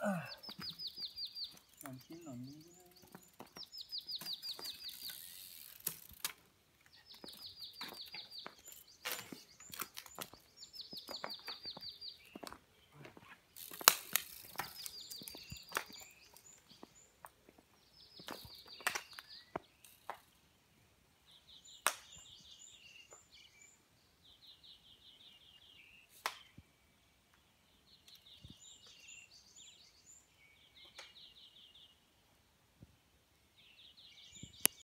啊，暖心暖心。